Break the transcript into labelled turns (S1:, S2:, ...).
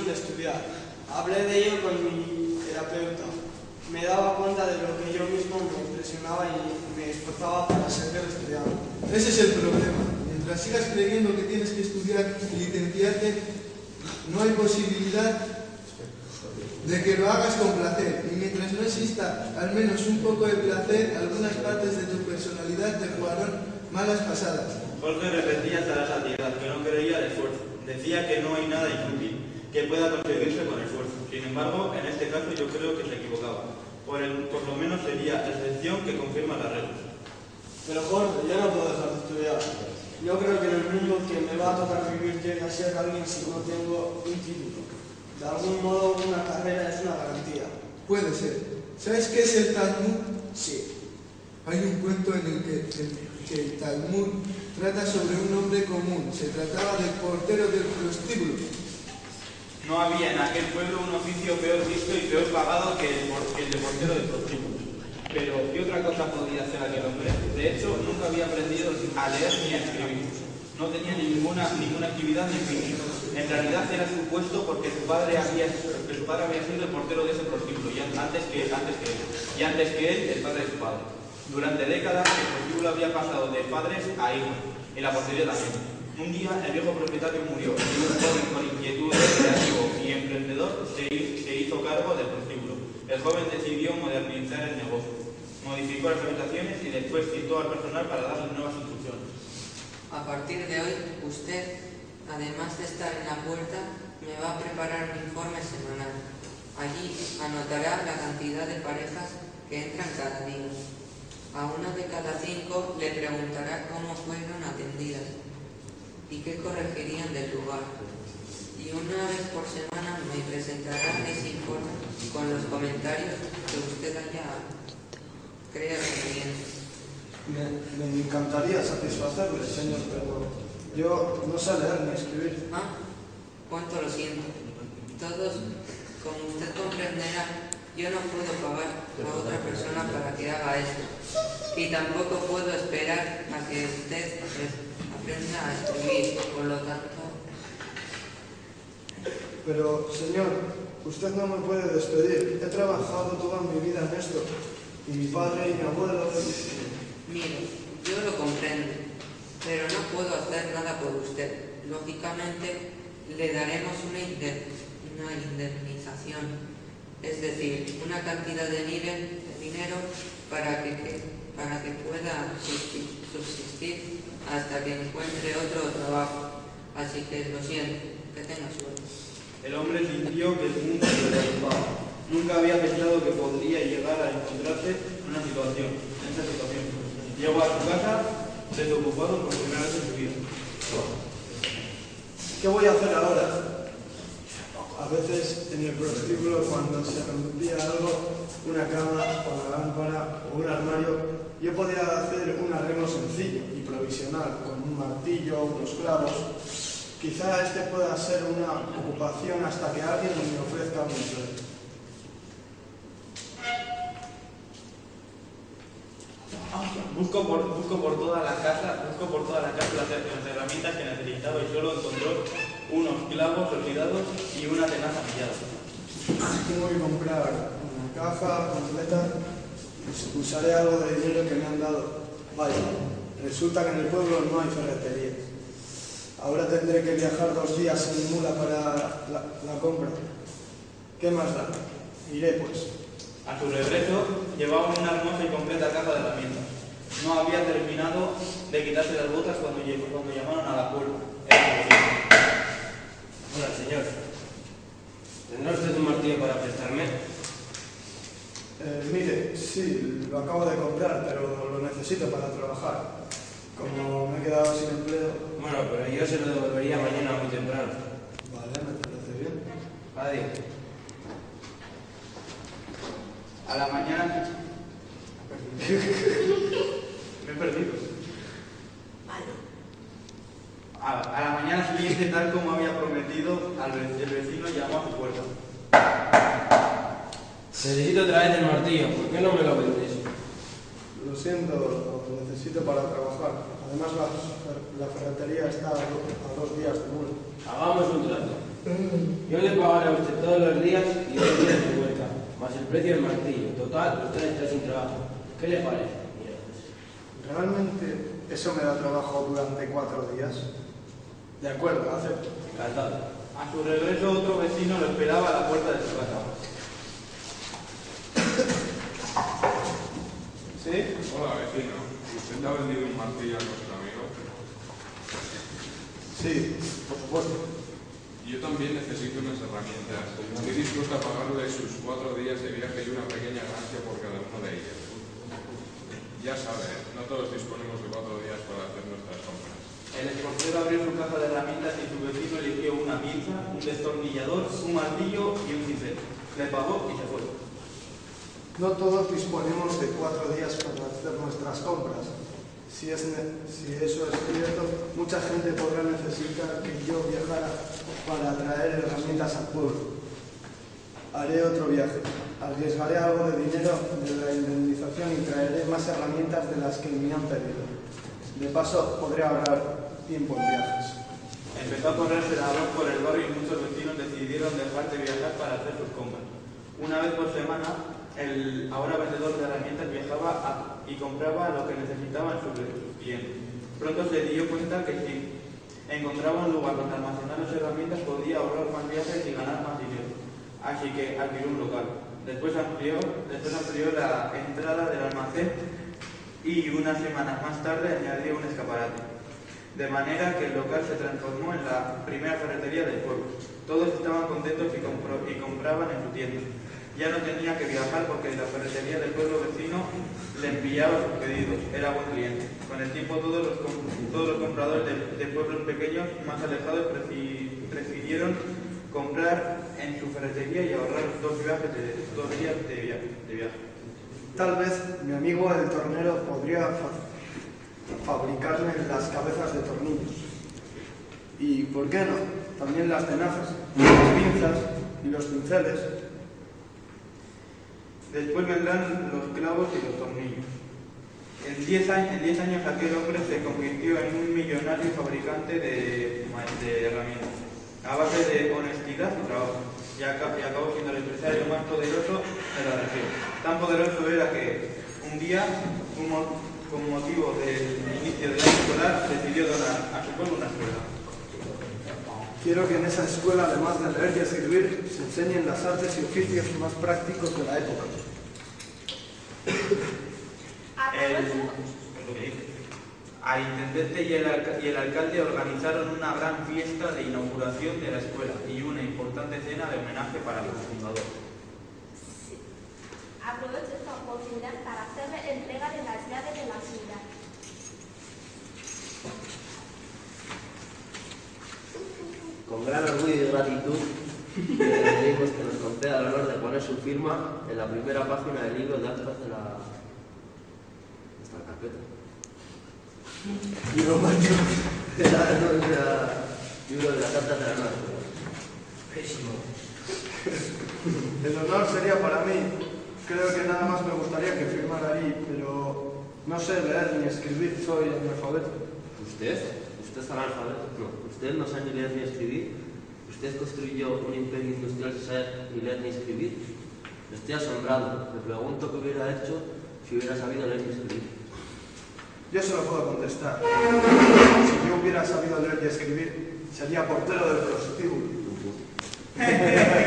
S1: de estudiar. Hablé de ello con mi terapeuta. Me daba cuenta de lo que yo mismo me impresionaba y me esforzaba para seguir estudiando.
S2: Ese es el problema. Mientras sigas creyendo que tienes que estudiar y licenciarte, no hay posibilidad de que lo hagas con placer. Y mientras no exista al menos un poco de placer, algunas partes de tu personalidad te jugarán malas pasadas.
S3: Jorge repetía hasta la santidad que no creía el esfuerzo. Decía que no hay nada inútil que pueda conseguirse con esfuerzo. Sin embargo, en este caso yo creo que se equivocaba. Por, el- por lo menos sería excepción que confirma la regla.
S1: Pero Jorge, yo no puedo dejar de estudiar. Yo creo que en el mundo que me va a tocar vivir llegue a ser alguien si no tengo un título. De algún modo una carrera es una garantía.
S2: Puede ser. ¿Sabes qué es el Talmud?
S1: Sí.
S2: Hay un cuento en el que, el, que el Talmud trata sobre un hombre común. Se trataba del portero del prostíbulo.
S3: No había en aquel pueblo un oficio peor visto y peor pagado que el, el de portero de prostíbulos. Pero, ¿qué otra cosa podía hacer aquel hombre? De hecho, nunca había aprendido a leer ni a escribir. No tenía ninguna, ninguna actividad ni oficio. En realidad era su puesto porque su padre había, que su padre había sido el portero de ese prostíbulo, y an- antes que, antes que él. Y antes que él, el padre de su padre. Durante décadas, el prostíbulo había pasado de padres a hijos, y la portería también. Un día, el viejo propietario murió, y un joven con inquietud creativo y emprendedor se, hi- se hizo cargo del prostíbulo. El joven decidió modernizar el negocio. Modificó las habitaciones y después citó al personal para darle nuevas instrucciones.
S4: A partir de hoy, usted, además de estar en la puerta, me va a preparar un informe semanal. Allí anotará la cantidad de parejas que entran cada día. A una de cada cinco le preguntará cómo fueron atendidas y qué corregirían del lugar. Y una vez por semana me presentará ese informe con los comentarios que usted haya crea conveniente.
S1: Me, me encantaría satisfacerle, señor, pero yo no sé leer ni escribir.
S4: Ah, cuánto lo siento. Todos, como usted comprenderá, yo no puedo pagar a otra persona para que haga esto. Y tampoco puedo esperar a que usted aprenda a escribir. Por lo tanto,
S1: Pero, señor, usted no me puede despedir. He trabajado toda mi vida en esto. Y mi padre y mi abuelo.
S4: mire, yo lo comprendo, pero no puedo hacer nada por usted. Lógicamente, le daremos una, inder- una indemnización, es decir, una cantidad de, nivel, de dinero para que, que- para que pueda subsi- subsistir hasta que encuentre otro trabajo. Así que lo siento, que tenga suerte.
S3: El hombre sintió que el mundo se le derrumbaba. Nunca había pensado que podría llegar a encontrarse en una situación, en esa situación. Llegó a su casa desocupado por primera vez en su vida.
S1: ¿Qué voy a hacer ahora? A veces en el prostíbulo cuando se rompía algo, una cama o una lámpara o un armario, yo podía hacer un arreglo sencillo y provisional con un martillo, unos clavos. Quizá este pueda ser una ocupación hasta que alguien me ofrezca un empleo.
S3: Busco por, busco por toda la casa, busco por toda la casa las, herramientas que necesitaba y solo encontró unos clavos olvidados y una tenaza pillada.
S1: Tengo que comprar una caja completa, usaré algo de dinero que me han dado. Vaya, resulta que en el pueblo no hay ferretería. Ahora tendré que viajar dos días en mula para la, la compra. ¿Qué más da? Iré pues.
S3: A su regreso llevaba una hermosa y completa caja de herramientas. No había terminado de quitarse las botas cuando, cuando llamaron a la puerta.
S5: Hola, señor. ¿Tendrá usted un martillo para prestarme?
S1: Eh, mire, sí, lo acabo de comprar, pero lo necesito para trabajar. Como me he quedado sin empleo,
S5: Bueno, pero yo se lo devolvería mañana muy temprano.
S1: vale, me parece bien.
S5: Adiós.
S3: A la mañana. Me he perdido. A, a la mañana siguiente, tal como había prometido, al el vecino llamó a su puerta.
S5: Necesito otra vez el martillo. ¿Por qué no me lo vendes?
S1: Lo siento, lo necesito para trabajar. Además, la, la ferretería está a, do- a dos días de mula.
S5: Hagamos un trato. Yo le pagaré a usted todos los días y dos días de vuelta, más el precio del martillo. Total, usted está sin trabajo. ¿Qué le parece?
S1: ¿Realmente eso me da trabajo durante cuatro días? De acuerdo, acepto.
S5: encantado.
S3: A su regreso otro vecino lo esperaba a la puerta de su casa. ¿Sí?
S6: Hola vecino, ¿usted ha vendido un martillo a nuestro amigo?
S1: Sí, por supuesto.
S6: Yo también necesito unas herramientas. Estoy dispuesto a pagarle sus cuatro días de viaje y una pequeña ganancia por cada uno de ellas. Ya sabe, no todos disponemos de cuatro días para hacer nuestras compras.
S3: El exportero abrió su caja de herramientas y su vecino eligió una pinza, un destornillador, un martillo y un cincel. Le pagó y se fue.
S1: No todos disponemos de cuatro días para hacer nuestras compras. Si, es si eso es cierto, mucha gente podrá necesitar que yo viajara para traer herramientas al pueblo. Haré otro viaje. Arriesgaré algo de dinero de la indemnización y traeré más herramientas de las que me han pedido. De paso, podré ahorrar tiempo viajes.
S3: Empezó a correrse la voz por el barrio y muchos vecinos decidieron dejar de viajar para hacer sus compras. Una vez por semana, el ahora vendedor de herramientas viajaba y compraba lo que necesitaban sus clientes. Pronto se dio cuenta que si encontraba un lugar donde almacenar las herramientas podía ahorrar más viajes y ganar más dinero. Así que alquiló un local. Después amplió, después amplió la entrada del almacén y unas semanas más tarde añadió un escaparate. De manera que el local se transformó en la primera ferretería del pueblo. Todos estaban contentos y, compraban en su tienda. Ya no tenía que viajar porque la ferretería del pueblo vecino le enviaba sus pedidos. Era buen cliente. Con el tiempo todos los, compradores de, pueblos pequeños más alejados prefi- prefirieron comprar en su ferretería y ahorrar dos, viajes de, dos días de. De viaje.
S1: Tal vez mi amigo el tornero podría fa- fabricarme las cabezas de tornillos. Y, ¿por qué no? También las tenazas, las pinzas y los pinceles.
S3: Después vendrán los clavos y los tornillos. En 10 años, en 10 años aquel hombre se convirtió en un millonario fabricante de, de herramientas, a base de honestidad y trabajo, y, aca- y acabó siendo el empresario más poderoso de la región. Tan poderoso era que un día, un con motivo del inicio del año escolar, decidió donar a su pueblo una escuela.
S1: Quiero que en esa escuela, además de leer y escribir, se enseñen las artes y oficios más prácticos de la época.
S3: El, al intendente y el, alca- y el alcalde organizaron una gran fiesta de inauguración de la escuela y una importante cena de homenaje para su fundador.
S7: Aprovecho esta oportunidad para hacerle entrega de las llaves de la ciudad.
S8: Con gran orgullo y gratitud le pedimos que nos conceda el honor de poner su firma en la primera página del libro de actas de la esta carpeta.
S1: Digo, macho,
S8: De la, libro de las actas de la escuela.
S5: Pésimo.
S1: el honor sería para mí. Creo que nada más me gustaría que firmara ahí, pero no sé leer ni escribir, soy analfabeto.
S8: ¿Usted? ¿Usted es analfabeto? No. ¿Usted no sabe ni leer ni escribir? ¿Usted construyó un imperio industrial sin saber ni leer ni escribir? Estoy asombrado. Me pregunto qué hubiera hecho si hubiera sabido leer ni escribir.
S1: Yo se lo puedo contestar. Si yo hubiera sabido leer y escribir, sería portero del prostíbulo.